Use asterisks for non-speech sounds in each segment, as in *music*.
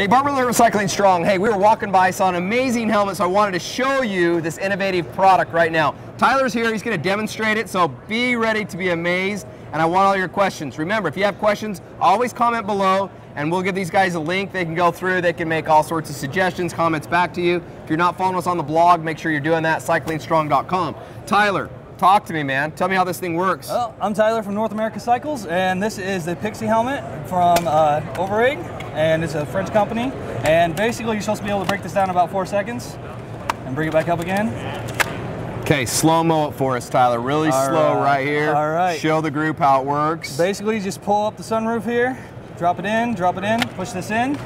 Hey, Barber Alert Recycling Strong. Hey, we were walking by, saw an amazing helmet, so I wanted to show you this innovative product right now. Tyler's here, he's gonna demonstrate it, so be ready to be amazed, and I want all your questions. Remember, if you have questions, always comment below, and we'll give these guys a link. They can go through, they can make all sorts of suggestions, comments back to you. If you're not following us on the blog, make sure you're doing that, cyclingstrong.com. Tyler, talk to me, man. Tell me how this thing works. Well, I'm Tyler from North America Cycles, and this is the Plixi helmet from uh, Overade and it's a French company. And basically, you're supposed to be able to break this down in about four seconds and bring it back up again. Okay, slow mo it for us, Tyler. Really All slow right. right here. All right. Show the group how it works. Basically, you just pull up the sunroof here, drop it in, drop it in, push this in,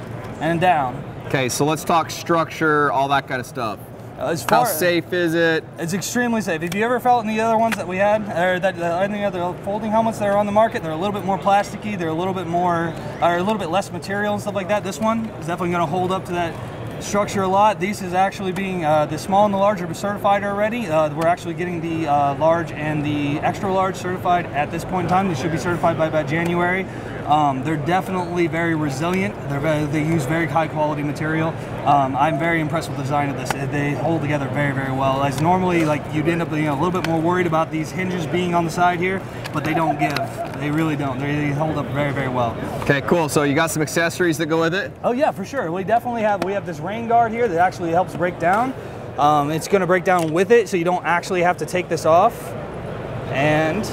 and down. Okay, so let's talk structure, all that kind of stuff. Uh, As How safe is it? It's extremely safe. Have you ever felt in the other ones that we had, or that uh, any other folding helmets that are on the market? They're a little bit more plasticky. They're a little bit more, or a little bit less material and stuff like that. This one is definitely going to hold up to that structure a lot. These is actually being uh, the small and the large are certified already. Uh, we're actually getting the uh, large and the extra large certified at this point in time. They should be certified by about January. Um, they're definitely very resilient. They're very, they use very high quality material. Um, I'm very impressed with the design of this. They hold together very, very well. As normally, like you'd end up you know, a little bit more worried about these hinges being on the side here, but they don't give. They really don't. They, they hold up very, very well. Okay, cool. So you got some accessories that go with it? Oh yeah, for sure. We definitely have. We have this rain guard here that actually helps break down. Um, it's going to break down with it, so you don't actually have to take this off. And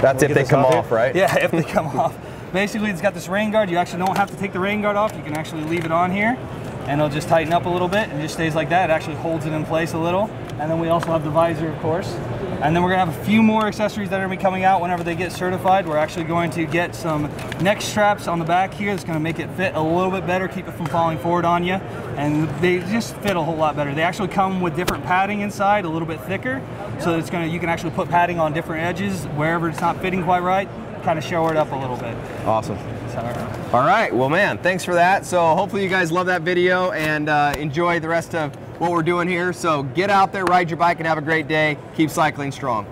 That's if they come here. off, right? Yeah, *laughs* if they come *laughs* off. Basically, it's got this rain guard. You actually don't have to take the rain guard off. You can actually leave it on here, and it'll just tighten up a little bit and just stays like that. It actually holds it in place a little. And then we also have the visor, of course. And then we're gonna have a few more accessories that are gonna be coming out whenever they get certified. We're actually going to get some neck straps on the back here that's gonna make it fit a little bit better, keep it from falling forward on you. And they just fit a whole lot better. They actually come with different padding inside, a little bit thicker. So it's gonna, you can actually put padding on different edges wherever it's not fitting quite right, kind of show it up a little bit. Awesome. So, All right, well, man, thanks for that. So hopefully you guys love that video and uh, enjoy the rest of what we're doing here. So get out there, ride your bike, and have a great day. Keep cycling strong.